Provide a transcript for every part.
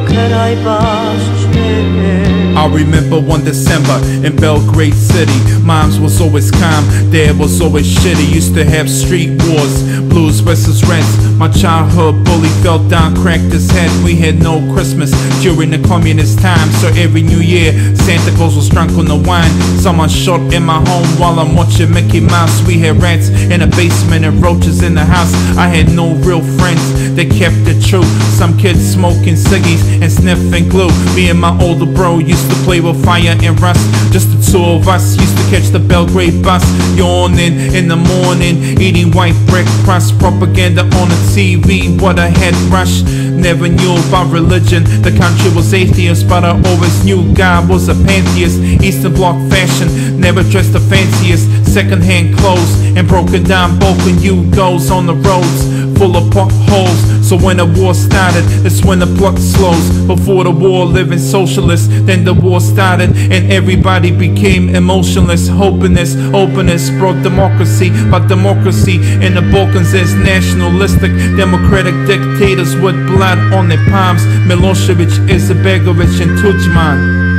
փոքր այ բաց չէ I remember one December in Belgrade City. Moms was always calm, dad was always shitty. Used to have street wars, blues versus rents. My childhood bully fell down, cracked his head. We had no Christmas during the communist time, so every New Year Santa Claus was drunk on the wine. Someone shot in my home while I'm watching Mickey Mouse. We had rats in the basement and roaches in the house. I had no real friends that kept the truth. Some kids smoking ciggies and sniffing glue. Me and my older bro used to play with fire and rust. Just the two of us used to catch the Belgrade bus, yawning in the morning, eating white bread crust. Propaganda on the TV, what a head rush. Never knew about religion. The country was atheist, but I always knew God was a pantheist. Eastern Bloc fashion, never dressed the fanciest. Secondhand clothes and broken down Balkan Yugo's on the roads full of potholes. So when the war started, that's when the plot slows. Before the war, living socialist, then the war started, and everybody became emotionless. Hopelessness, openness brought democracy, but democracy in the Balkans is nationalistic. Democratic dictators with blood on their palms. Milosevic, Izetbegovic, and Tudjman.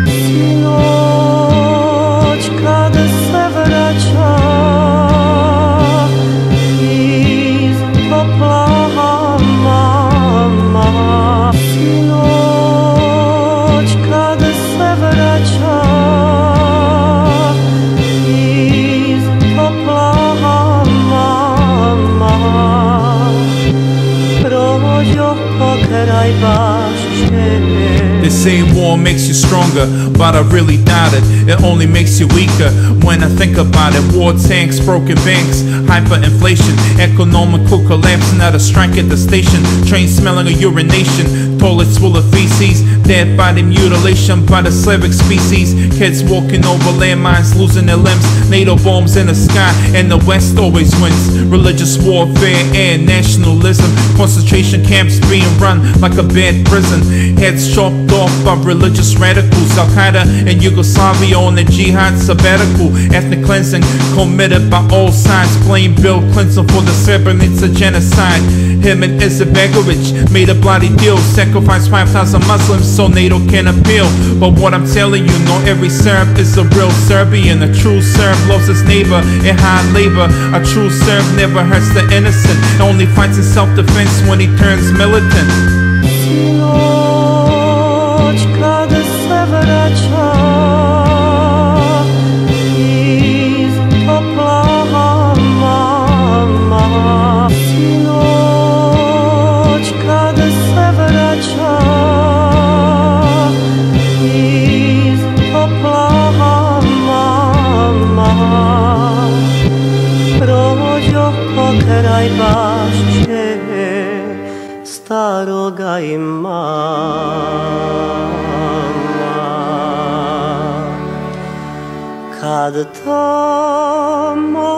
Prođo pokraj bašće The same war makes you stronger, but I really doubt it. It only makes you weaker when I think about it. War tanks, broken banks, hyperinflation, economical collapse, not a strike at the station. Train smelling of urination, toilets full of feces, dead body mutilation by the Slavic species. Kids walking over landmines, losing their limbs. NATO bombs in the sky, and the West always wins. Religious warfare and nationalism, concentration camps being run like a bad prison. Heads chopped off by religious radicals. Al Qaeda and Yugoslavia on the jihad sabbatical. Ethnic cleansing committed by all sides. Blame Bill Clinton for the Srebrenica genocide. Him and Izetbegovic made a bloody deal. Sacrificed 5,000 Muslims so NATO can appeal. But what I'm telling you, not every Serb is a real Serbian. A true Serb loves his neighbor in high labor. A true Serb never hurts the innocent. Only fights in self-defense when he turns militant. Bašće staroga imama Kad tamo